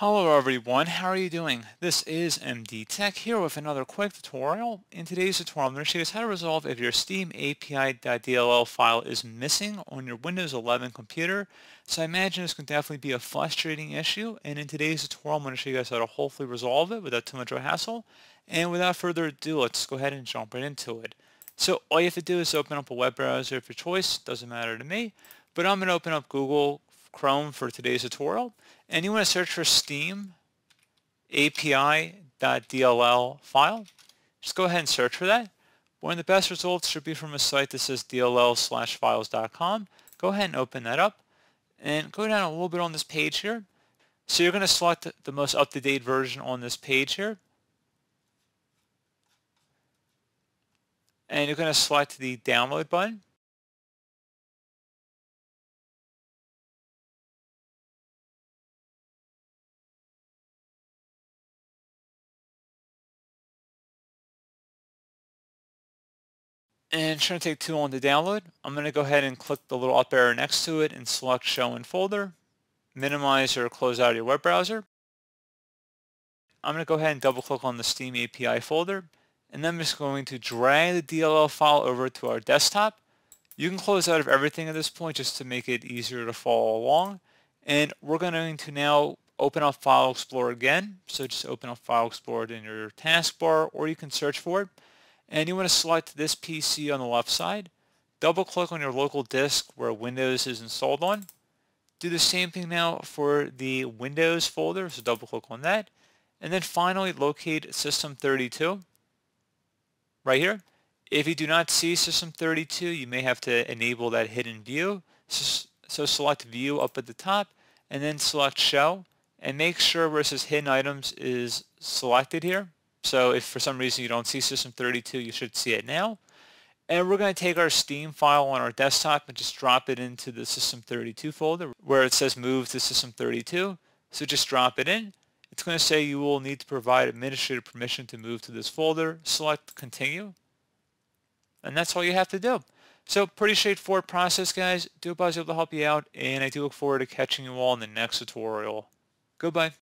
Hello everyone, how are you doing? This is MD Tech here with another quick tutorial. In today's tutorial, I'm going to show you how to resolve if your Steam API.dll file is missing on your Windows 11 computer. So I imagine this can definitely be a frustrating issue, and in today's tutorial, I'm going to show you guys how to hopefully resolve it without too much of a hassle. And without further ado, let's go ahead and jump right into it. So all you have to do is open up a web browser of your choice, doesn't matter to me, but I'm going to open up Google Chrome for today's tutorial and you want to search for Steam API.dll file. Just go ahead and search for that. One of the best results should be from a site that says dll files.com. Go ahead and open that up and go down a little bit on this page here. So you're going to select the most up-to-date version on this page here. And you're going to select the download button. And it shouldn't take too long to download. I'm going to go ahead and click the little up arrow next to it and select show in folder, minimize or close out your web browser. I'm going to go ahead and double click on the Steam API folder and then I'm just going to drag the DLL file over to our desktop. You can close out of everything at this point just to make it easier to follow along and we're going to now open up File Explorer again. So just open up File Explorer in your taskbar or you can search for it and you want to select this PC on the left side. Double click on your local disk where Windows is installed on. Do the same thing now for the Windows folder, so double click on that. And then finally locate System32 right here. If you do not see System32, you may have to enable that hidden view. So, select View up at the top and then select Show and make sure where it says Hidden Items is selected here. So if for some reason you don't see System32, you should see it now. And we're going to take our Steam file on our desktop and just drop it into the System32 folder where it says move to System32. So just drop it in. It's going to say you will need to provide administrative permission to move to this folder. Select continue. And that's all you have to do. So pretty straightforward process guys. Do hope I was able to help you out and I do look forward to catching you all in the next tutorial. Goodbye.